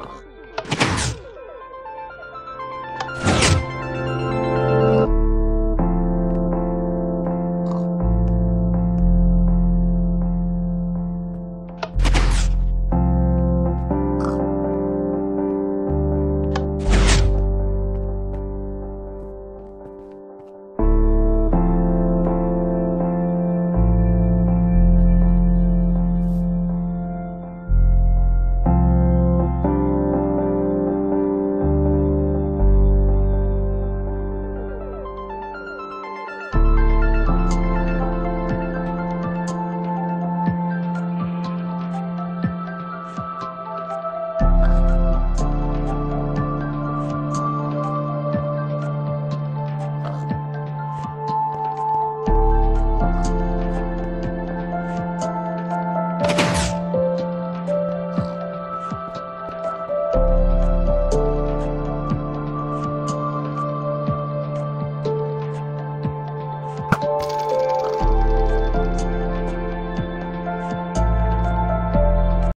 Oh. you